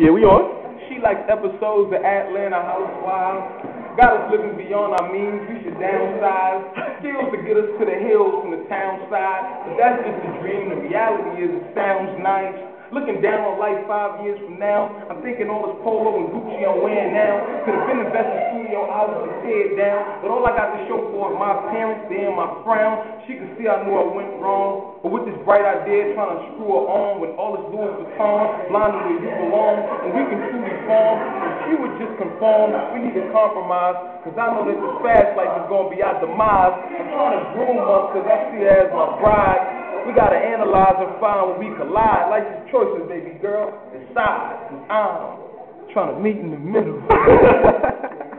Yeah, we on. She likes episodes of Atlanta Housewives. Got us living beyond our means, we should downsize. Skills to get us to the hills from the town side. But that's just a dream, the reality is it sounds nice. Looking down on life five years from now, I'm thinking all this polo and Gucci I'm wearing now. Could have been invested studio houses it down. But all I got to show for it, my parents, they my frown. She could see I knew I went wrong. But with this bright idea, trying to screw her on with all this Louis Vuitton, blinded where you belong, and we can truly form. If she would just conform, we need to compromise. Cause I know that this fast life is gonna be our demise. I'm trying to groom her cause I see her as my bride. We gotta analyze and find when we collide. Your choices, baby girl. Decide. Cause I'm trying to meet in the middle.